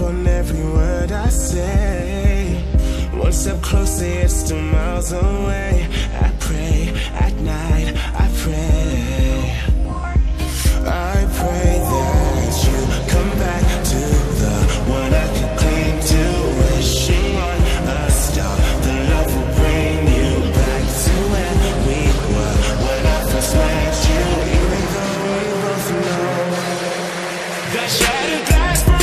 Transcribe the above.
On every word I say, one step closer, it's two miles away. I pray at night, I pray. I pray that you come back to the one I can cling to. Wishing on a star, the love will bring you back to where we were when I first met you. Even though we both know that shattered glass.